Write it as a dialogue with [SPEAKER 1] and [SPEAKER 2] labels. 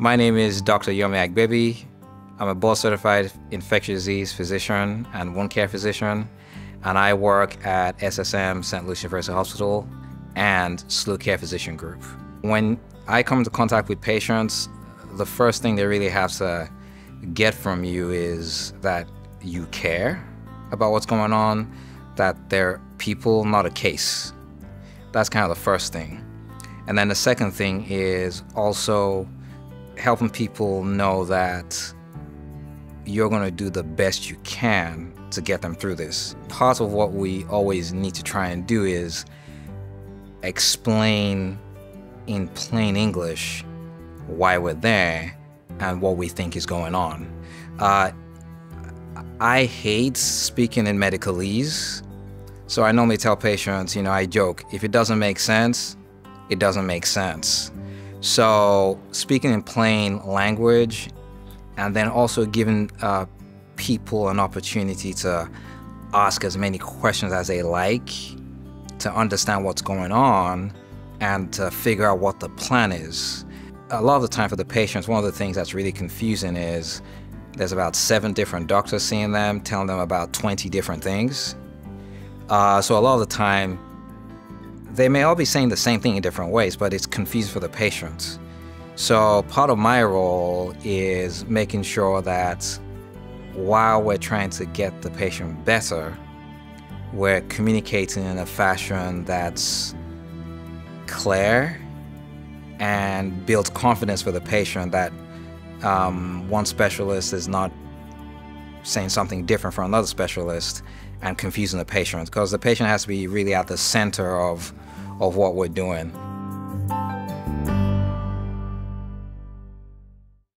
[SPEAKER 1] My name is Dr. Yomi Agbebi. I'm a board certified infectious disease physician and wound care physician, and I work at SSM St. Louis University Hospital and SLU Care Physician Group. When I come into contact with patients, the first thing they really have to get from you is that you care about what's going on, that they're people, not a case. That's kind of the first thing. And then the second thing is also helping people know that you're going to do the best you can to get them through this. Part of what we always need to try and do is explain in plain English why we're there and what we think is going on. Uh, I hate speaking in medicalese, so I normally tell patients, you know, I joke, if it doesn't make sense, it doesn't make sense. So speaking in plain language and then also giving uh, people an opportunity to ask as many questions as they like to understand what's going on and to figure out what the plan is. A lot of the time for the patients, one of the things that's really confusing is there's about seven different doctors seeing them, telling them about 20 different things. Uh, so a lot of the time, they may all be saying the same thing in different ways, but it's confusing for the patients. So part of my role is making sure that while we're trying to get the patient better, we're communicating in a fashion that's clear and builds confidence for the patient that um, one specialist is not saying something different from another specialist and confusing the patient because the patient has to be really at the center of, of what we're doing.